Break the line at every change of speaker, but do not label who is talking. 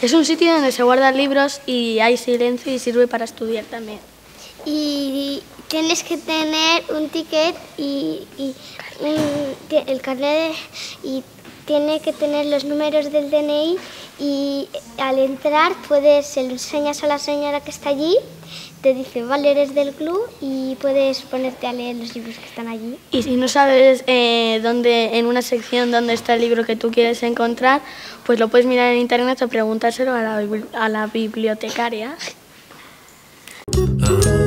Es un sitio donde se guardan libros y hay silencio y sirve para estudiar también.
Y tienes que tener un ticket y, el carnet y tiene que tener los números del DNI y al entrar puedes, se lo enseñas a la señora que está allí, te dice, vale, eres del club y puedes ponerte a leer los libros que están allí.
Y si no sabes eh, dónde, en una sección dónde está el libro que tú quieres encontrar, pues lo puedes mirar en internet o preguntárselo a la, bibli- a la bibliotecaria.
Ah,